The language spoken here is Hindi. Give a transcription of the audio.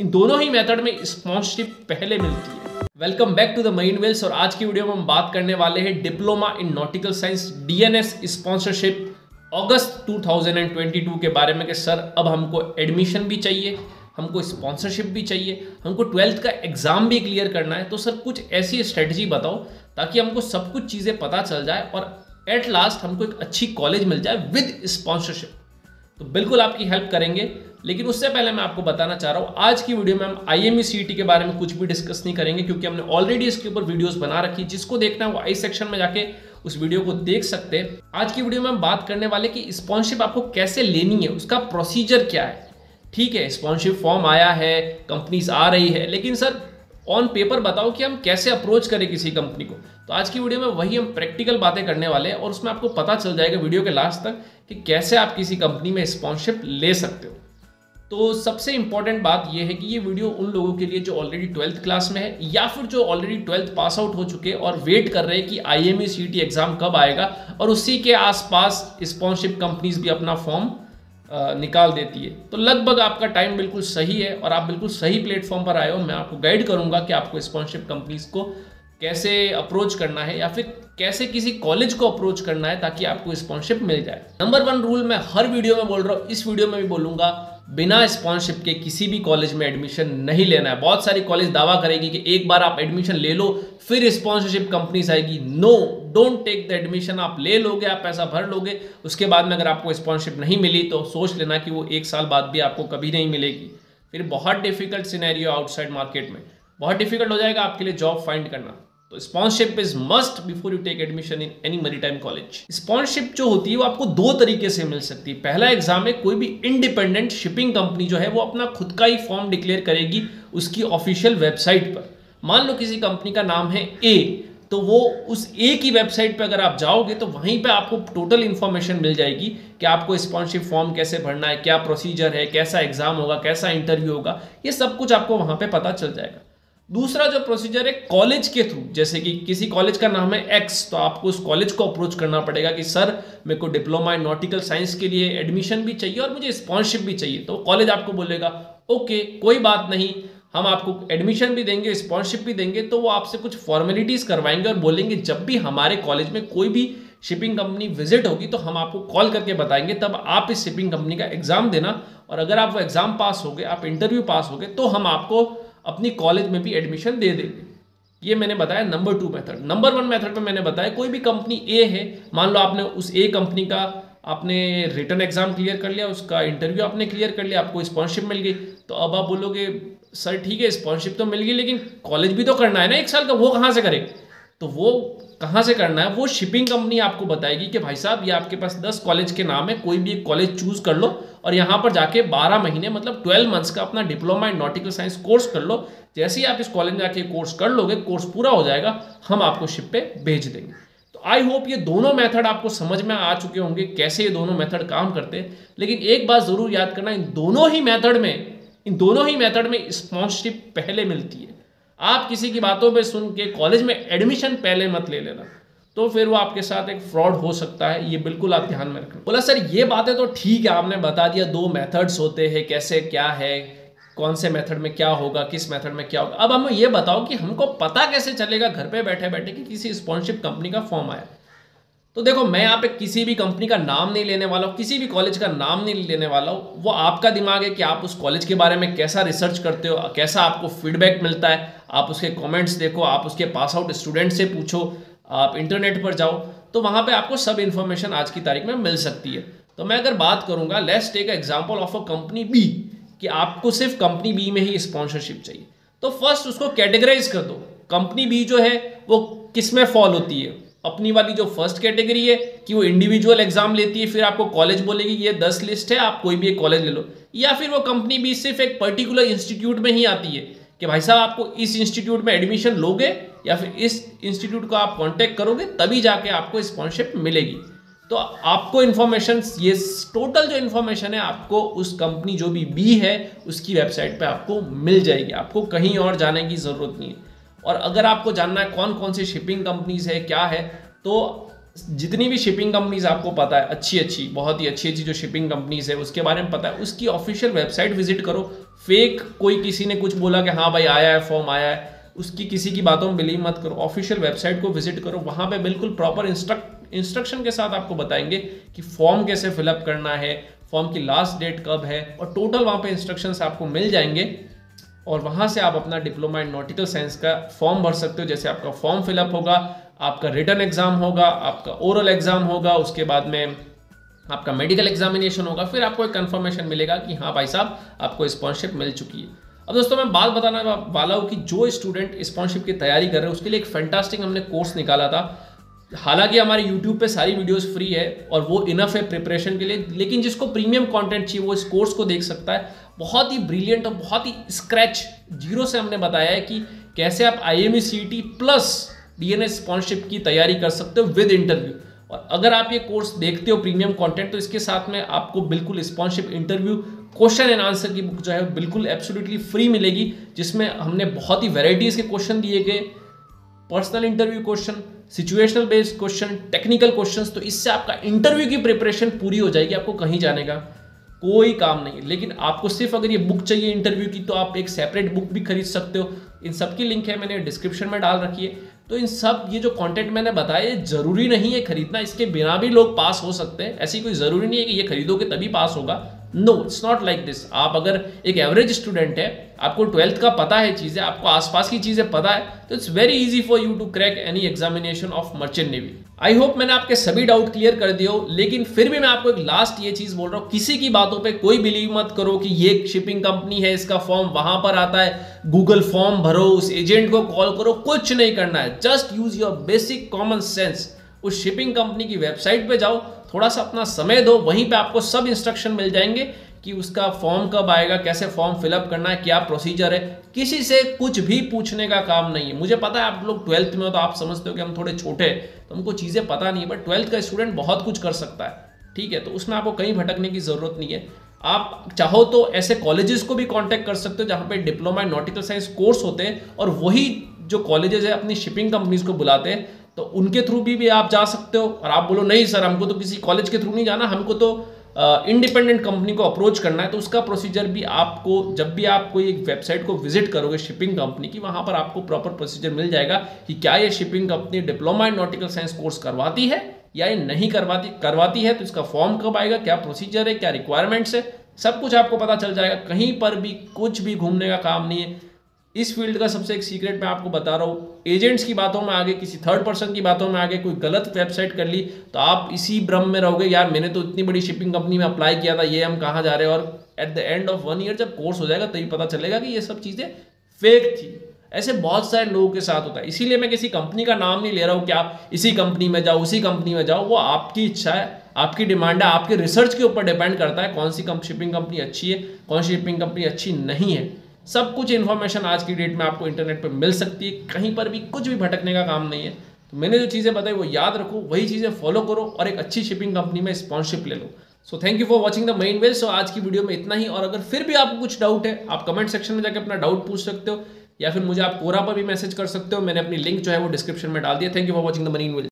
इन दोनों ही मेथड में स्पॉन्सरशिप पहले मिलती है। Welcome back to the Marine Wales और आज की वीडियो में हम बात करने वाले हैं diploma in nautical science DNS sponsorship August 2022 के बारे में कि सर अब हमको एडमिशन भी चाहिए, हमको स्पॉन्सरशिप भी चाहिए, हमको ट्वेल्थ का एग्ज़ाम भी क्लियर करना है। तो सर कुछ ऐसी स्ट्रेटजी बताओ ताकि हमको सब कुछ चीज़ें पता चल जाए और एट लास्ट हमको एक अच्छी कॉलेज मिल जाए विद स्पॉन्सरशिप तो बिल्कुल आपकी हेल्प करेंगे। लेकिन उससे पहले मैं आपको बताना चाह रहा हूँ, आज की वीडियो में हम आई एम के बारे में कुछ भी डिस्कस नहीं करेंगे, क्योंकि हमने ऑलरेडी इसके ऊपर वीडियोस बना रखी जिसको देखना है वो आई सेक्शन में जाके उस वीडियो को देख सकते हैं। आज की वीडियो में हम बात करने वाले कि स्पॉन्सरशिप आपको कैसे लेनी है, उसका प्रोसीजर क्या है। ठीक है स्पॉन्सरशिप फॉर्म आया है कंपनीज़ आ रही है, लेकिन सर ऑन पेपर बताओ कि हम कैसे अप्रोच करें किसी कंपनी को। तो आज की वीडियो में वही हम प्रैक्टिकल बातें करने वाले हैं और उसमें आपको पता चल जाएगा वीडियो के लास्ट तक कि कैसे आप किसी कंपनी में स्पॉन्सरशिप ले सकते हो। तो सबसे इंपॉर्टेंट बात यह है कि ये वीडियो उन लोगों के लिए जो ऑलरेडी ट्वेल्थ क्लास में है, या फिर जो ऑलरेडी ट्वेल्थ पास आउट हो चुके और वेट कर रहे हैं कि आई एम एग्ज़ाम कब आएगा, और उसी के आसपास स्पॉन्सरशिप कंपनीज़ भी अपना फॉर्म निकाल देती है। तो लगभग आपका टाइम बिल्कुल सही है और आप बिल्कुल सही प्लेटफॉर्म पर आए हो। मैं आपको गाइड करूँगा कि आपको स्पॉन्सरशिप कंपनीज़ को कैसे अप्रोच करना है या फिर कैसे किसी कॉलेज को अप्रोच करना है ताकि आपको स्पॉन्सरशिप मिल जाए। नंबर वन रूल मैं हर वीडियो में बोल रहा हूँ, इस वीडियो में भी बोलूँगा बिना स्पॉन्सरशिप के किसी भी कॉलेज में एडमिशन नहीं लेना है। बहुत सारी कॉलेज दावा करेगी कि एक बार आप एडमिशन ले लो, फिर स्पॉन्सरशिप कंपनीज़ आएगी। No don't take the admission आप ले लोगे, आप पैसा भर लोगे, उसके बाद में अगर आपको स्पॉन्सरशिप नहीं मिली तो सोच लेना कि वो एक साल बाद भी आपको कभी नहीं मिलेगी। फिर बहुत डिफ़िकल्ट सिनेरियो आउटसाइड मार्केट में। बहुत डिफ़िकल्ट हो जाएगा आपके लिए जॉब फाइंड करना। तो sponsorship is must before you take admission in any maritime college sponsorship जो होती है, वो आपको दो तरीके से मिल सकती है। पहला एग्ज़ाम है, कोई भी इंडिपेंडेंट शिपिंग कंपनी जो है, वो अपना खुद का ही फॉर्म डिक्लेयर करेगी उसकी ऑफिशियल वेबसाइट पर। मान लो किसी कंपनी का नाम है ए तो वो उस ए की वेबसाइट पर अगर आप जाओगे तो वहीं पे आपको टोटल इन्फॉर्मेशन मिल जाएगी कि आपको स्पॉन्सरशिप फॉर्म कैसे भरना है, क्या प्रोसीजर है, कैसा एग्ज़ाम होगा, कैसा इंटरव्यू होगा। ये सब कुछ आपको वहाँ पे पता चल जाएगा। दूसरा जो प्रोसीजर है कॉलेज के थ्रू जैसे कि किसी कॉलेज का नाम है एक्स तो आपको उस कॉलेज को अप्रोच करना पड़ेगा कि सर मेरे को डिप्लोमा इन नॉटिकल साइंस के लिए एडमिशन भी चाहिए और मुझे स्पॉन्सरशिप भी चाहिए। तो कॉलेज आपको बोलेगा ओके कोई बात नहीं, हम आपको एडमिशन भी देंगे स्पॉन्सरशिप भी देंगे तो वो आपसे कुछ फॉर्मेलिटीज करवाएँगे और बोलेंगे, जब भी हमारे कॉलेज में कोई भी शिपिंग कंपनी विज़िट होगी तो हम आपको कॉल करके बताएँगे, तब आप इस शिपिंग कंपनी का एग्ज़ाम देना और अगर आप वो एग्ज़ाम पास हो गए, आप इंटरव्यू पास हो गए तो हम आपको अपनी कॉलेज में भी एडमिशन दे देंगे। ये मैंने बताया number two method number one method में मैंने बताया, कोई भी कंपनी ए है, मान लो आपने उस ए कंपनी का आपने रिटर्न एग्ज़ाम क्लियर कर लिया, उसका इंटरव्यू आपने क्लियर कर लिया, आपको स्पॉन्सरशिप मिल गई तो अब आप बोलोगे, सर, ठीक है स्पॉन्सरशिप तो मिल गई, लेकिन कॉलेज भी तो करना है ना एक साल का, वो कहाँ से करे तो वो कहाँ से करना है, वो शिपिंग कंपनी आपको बताएगी कि भाई साहब, ये आपके पास दस कॉलेज के नाम है, कोई भी एक कॉलेज चूज़ कर लो और यहाँ पर जाके बारह महीने मतलब ट्वेल्व मंथ्स का अपना diploma in nautical science course कर लो। जैसे ही आप इस कॉलेज में जाके कोर्स कर लोगे कोर्स पूरा हो जाएगा, हम आपको शिप पे भेज देंगे। तो आई होप ये दोनों मेथड आपको समझ में आ चुके होंगे, कैसे ये दोनों मेथड काम करते हैं। लेकिन एक बात ज़रूर याद करना, इन दोनों ही मेथड में, इन दोनों ही मेथड में स्पॉन्सरशिप पहले मिलती है। आप किसी की बातों पे सुन के कॉलेज में एडमिशन पहले मत ले लेना। तो फिर वो आपके साथ एक फ्रॉड हो सकता है, ये बिल्कुल आप ध्यान में रखना। बोला, सर, ये बातें तो ठीक है, आपने बता दिया दो मेथड्स होते हैं, कैसे, क्या है, कौन से मेथड में क्या होगा, किस मेथड में क्या होगा। अब हम ये बताओ कि हमको पता कैसे चलेगा घर पे बैठे बैठे कि किसी स्पॉन्सरशिप कंपनी का फॉर्म आया। तो देखो, मैं यहाँ पे किसी भी कंपनी का नाम नहीं लेने वाला हूँ, किसी भी कॉलेज का नाम नहीं लेने वाला हूँ। वो आपका दिमाग है कि आप उस कॉलेज के बारे में कैसा रिसर्च करते हो, कैसा आपको फीडबैक मिलता है। आप उसके कमेंट्स देखो, आप उसके पास आउट स्टूडेंट से पूछो, आप इंटरनेट पर जाओ तो वहाँ पर आपको सब इन्फॉर्मेशन आज की तारीख में मिल सकती है। तो मैं अगर बात करूँगा let's take example of a company B कि आपको सिर्फ़ कंपनी बी में ही स्पॉन्सरशिप चाहिए। तो फ़र्स्ट उसको कैटेगराइज कर दो। कंपनी बी जो है, वो किसमें फॉल होती है? अपनी वाली जो फ़र्स्ट कैटेगरी है कि वो इंडिविजुअल एग्ज़ाम लेती है, फिर आपको कॉलेज बोलेगी ये दस लिस्ट है, आप कोई भी एक कॉलेज ले लो। या फिर वो कंपनी भी सिर्फ़ एक पर्टिकुलर इंस्टीट्यूट में ही आती है कि भाई साहब, आपको इस इंस्टीट्यूट में एडमिशन लोगे या फिर इस इंस्टीट्यूट को आप कांटेक्ट करोगे, तभी जाके आपको स्पॉन्सरशिप मिलेगी। तो आपको इन्फॉर्मेशन ये टोटल जो इन्फॉर्मेशन है, आपको उस कंपनी जो भी बी है, उसकी वेबसाइट पे आपको मिल जाएगी। आपको कहीं और जाने की ज़रूरत नहीं है। और अगर आपको जानना है कौन कौन सी शिपिंग कंपनीज़ है, क्या है तो जितनी भी शिपिंग कंपनीज़ आपको पता है अच्छी अच्छी बहुत ही अच्छी अच्छी जो शिपिंग कंपनीज़ है, उसके बारे में पता है, उसकी ऑफिशियल वेबसाइट विज़िट करो। फेक कोई किसी ने कुछ बोला कि हाँ भाई आया है फॉर्म आया है, उसकी किसी की बातों में बिलीव मत करो। ऑफिशियल वेबसाइट को विज़िट करो। वहाँ पे बिल्कुल प्रॉपर इंस्ट्रक्ट इंस्ट्रक्शन के साथ आपको बताएँगे कि फॉर्म कैसे फिलअप करना है फॉर्म की लास्ट डेट कब है, और टोटल वहाँ पे इंस्ट्रक्शंस आपको मिल जाएँगे। और वहाँ से आप अपना डिप्लोमा इन नॉटिकल साइंस का फॉर्म भर सकते हो, जैसे आपका फॉर्म फिलअप होगा, आपका रिटर्न एग्ज़ाम होगा, आपका ओरल एग्ज़ाम होगा, उसके बाद में आपका मेडिकल एग्जामिनेशन होगा, फिर आपको एक कंफर्मेशन मिलेगा कि हाँ भाई साहब, आपको स्पॉन्सरशिप मिल चुकी है। अब दोस्तों, मैं बात बताना वाला हूँ कि जो स्टूडेंट स्पॉन्सरशिप की तैयारी कर रहे हैं, उसके लिए एक फैंटास्टिक हमने कोर्स निकाला था। हालाँकि हमारे यूट्यूब पे सारी वीडियोस फ्री है और वो इनफ है प्रिपरेशन के लिए, लेकिन जिसको प्रीमियम कंटेंट चाहिए, वो इस कोर्स को देख सकता है। बहुत ही ब्रिलियंट और बहुत ही स्क्रैच ज़ीरो से हमने बताया है कि कैसे आप I M plus DNS sponsorship की तैयारी कर सकते हो विद इंटरव्यू और अगर आप ये कोर्स देखते हो प्रीमियम कंटेंट तो इसके साथ में आपको बिल्कुल sponsorship interview question and answer की बुक जो है बिल्कुल एब्सोल्युटली फ्री मिलेगी, जिसमें हमने बहुत ही वेराइटीज़ के क्वेश्चन दिए गए। Personal interview question situational based question technical questions तो इससे आपका इंटरव्यू की प्रिपरेशन पूरी हो जाएगी, आपको कहीं जाने का। कोई काम नहीं लेकिन आपको सिर्फ़ अगर ये बुक चाहिए इंटरव्यू की तो आप एक सेपरेट बुक भी खरीद सकते हो। इन सब की लिंक है, मैंने डिस्क्रिप्शन में डाल रखी है। तो इन सब, ये जो कंटेंट मैंने बताया, ये ज़रूरी नहीं है खरीदना। इसके बिना भी लोग पास हो सकते हैं। ऐसी कोई ज़रूरी नहीं है कि ये खरीदोगे तभी पास होगा। No it's not like this आप अगर एक एवरेज स्टूडेंट है, आपको ट्वेल्थ का पता है चीज़ें, आपको आसपास की चीज़ें पता है तो it's very easy for you to crack any examination of merchant navy I hope मैंने आपके सभी डाउट क्लियर कर दिए हो, लेकिन फिर भी मैं आपको एक लास्ट ये चीज़ बोल रहा हूँ, किसी की बातों पे कोई बिलीव मत करो कि ये शिपिंग कंपनी है, इसका फॉर्म वहाँ पर आता है गूगल फॉर्म भरो, उस एजेंट को कॉल करो, कुछ नहीं करना है। Just use your basic common sense उस शिपिंग कंपनी की वेबसाइट पे जाओ थोड़ा सा अपना समय दो, वहीं पे आपको सब इंस्ट्रक्शन मिल जाएँगे कि उसका फॉर्म कब आएगा, कैसे फॉर्म फिलअप करना है, क्या प्रोसीजर है। किसी से कुछ भी पूछने का काम नहीं है। मुझे पता है आप लोग ट्वेल्थ में हो तो आप समझते हो कि हम थोड़े छोटे तो हमको चीज़ें पता नहीं है बट ट्वेल्थ का स्टूडेंट बहुत कुछ कर सकता है। ठीक है तो उसमें आपको कहीं भटकने की ज़रूरत नहीं है। आप चाहो तो ऐसे कॉलेजेस को भी कांटेक्ट कर सकते हो जहाँ पे डिप्लोमा नॉटिकल साइंस कोर्स होते हैं और वही जो कॉलेजेस है, अपनी शिपिंग कंपनीज़ को बुलाते हैं। तो उनके थ्रू भी, भी आप जा सकते हो। और आप बोलो नहीं सर हमको तो किसी कॉलेज के थ्रू नहीं जाना। हमको तो इंडिपेंडेंट uh, कंपनी को अप्रोच करना है। तो उसका प्रोसीजर भी आपको जब भी आप कोई एक वेबसाइट को विज़िट करोगे शिपिंग कंपनी की वहाँ पर आपको प्रॉपर प्रोसीजर मिल जाएगा कि क्या ये shipping company diploma in nautical science course करवाती है या ये नहीं करवाती करवाती है। तो इसका फॉर्म कब आएगा क्या प्रोसीजर है क्या रिक्वायरमेंट्स है सब कुछ आपको पता चल जाएगा। कहीं पर भी कुछ भी घूमने का काम नहीं है। इस फ़ील्ड का सबसे एक सीक्रेट मैं आपको बता रहा हूँ। एजेंट्स की बातों में आगे, किसी थर्ड पर्सन की बातों में आगे कोई गलत वेबसाइट कर ली तो आप इसी भ्रम में रहोगे, यार, मैंने तो इतनी बड़ी शिपिंग कंपनी में अप्लाई किया था, ये हम कहाँ जा रहे हैं? और at the end of one year जब कोर्स हो जाएगा, तभी पता चलेगा कि ये सब चीज़ें फेक थी। ऐसे बहुत सारे लोगों के साथ होता है। इसीलिए मैं किसी कंपनी का नाम नहीं ले रहा हूँ कि आप इसी कंपनी में जाओ, उसी कंपनी में जाओ। वो आपकी इच्छा है, आपकी डिमांड है, आपके रिसर्च के ऊपर डिपेंड करता है कौन सी शिपिंग कंपनी अच्छी है, कौन सी शिपिंग कंपनी अच्छी नहीं है। सब कुछ इन्फॉर्मेशन आज की डेट में आपको इंटरनेट पर मिल सकती है। कहीं पर भी कुछ भी भटकने का काम नहीं है। तो मैंने जो चीज़ें बताई वो याद रखो, वही चीज़ें फॉलो करो और एक अच्छी शिपिंग कंपनी में स्पॉन्सरशिप ले लो। So thank you for watching the main well so आज की वीडियो में इतना ही। और अगर फिर भी आपको कुछ डाउट है, आप कमेंट सेक्शन में जाकर अपना डाउट पूछ सकते हो, या फिर मुझे आप कोरा पर भी मैसेज कर सकते हो। मैंने अपनी लिंक जो है वो डिस्क्रिप्शन में डाल दिया thank you for watching the marine will